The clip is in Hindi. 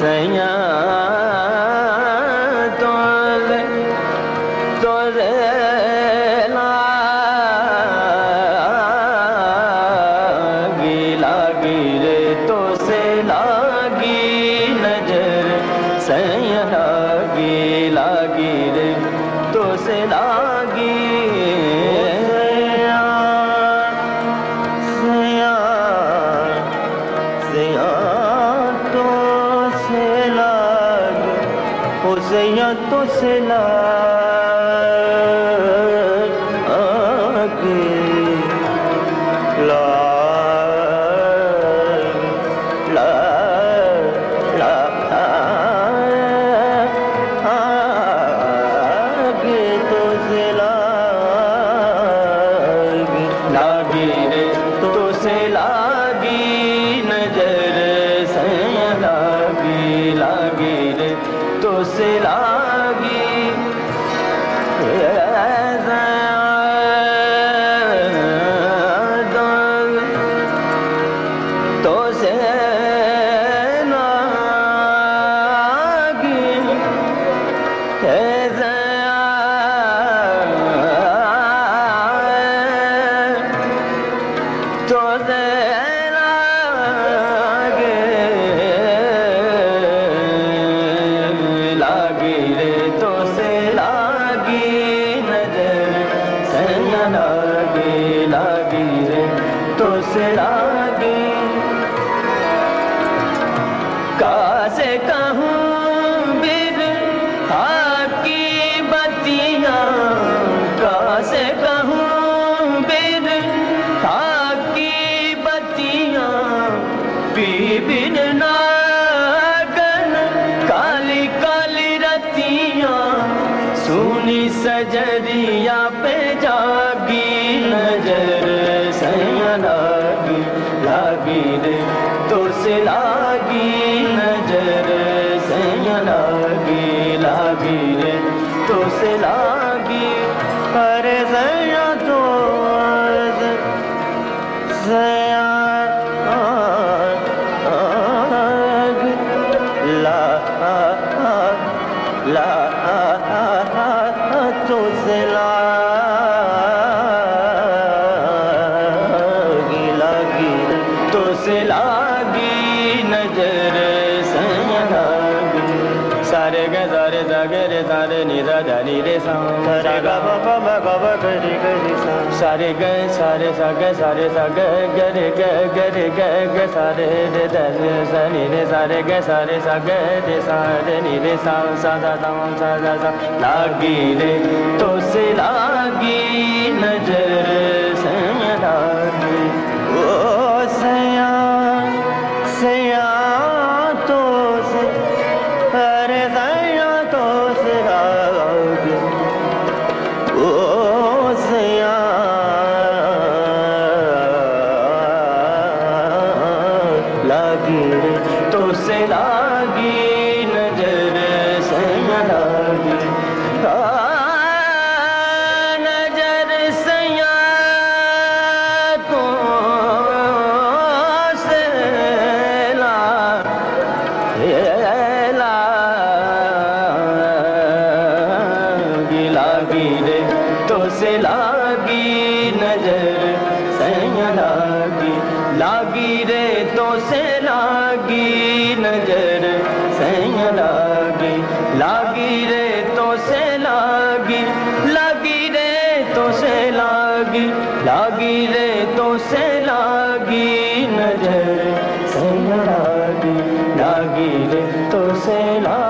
सैया तो तो लागी लागी रे तो से लागी नज़र। सैया लागी लागी रे तो से लागी। सैया तो से लागी तो सजरिया पे जागी नज़र लागी लागी रे तो से लागी नज़र, सैया लागी लागी रे तो से लागी अरे सैया तो सैया ला ला तो से लागी लागी नज़र सैया सारे ग सारे सा ग रे सारे नि सा रे सारे ग प प म ग ब ग रे ग रे सा सारे ग सारे सा ग सारे सा ग ग रे ग ग सारे रे ध रे सा रे सारे ग सारे सा ग रे सा रे रे सा सा दा दा सा दा सा लागी रे तो से लागी नज़र गिरे तो से लागी नज़र से लागी। लागी रे तो से लागी लागी रे तो से लागी लागी रे तो से लागी नज़र से लागी लागी रे तो से लागी